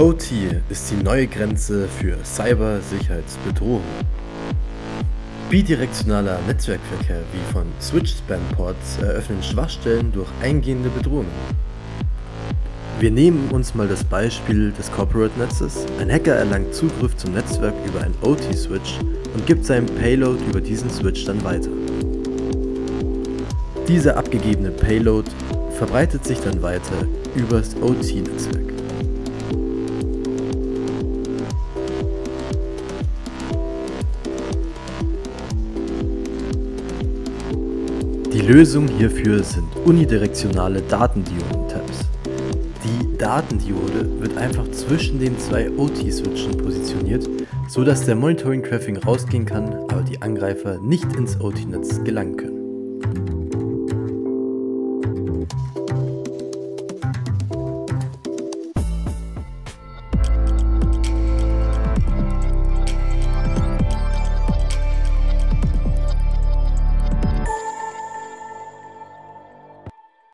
OT ist die neue Grenze für Cybersicherheitsbedrohungen. Bidirektionaler Netzwerkverkehr wie von Switch-Span-Ports eröffnen Schwachstellen durch eingehende Bedrohungen. Wir nehmen uns mal das Beispiel des Corporate-Netzes. Ein Hacker erlangt Zugriff zum Netzwerk über einen OT-Switch und gibt seinen Payload über diesen Switch dann weiter. Dieser abgegebene Payload verbreitet sich dann weiter übers OT-Netzwerk. Die Lösung hierfür sind unidirektionale Datendioden-Tabs. Die Datendiode wird einfach zwischen den zwei OT-Switchen positioniert, so dass der Monitoring-Traffic rausgehen kann, aber die Angreifer nicht ins OT-Netz gelangen können.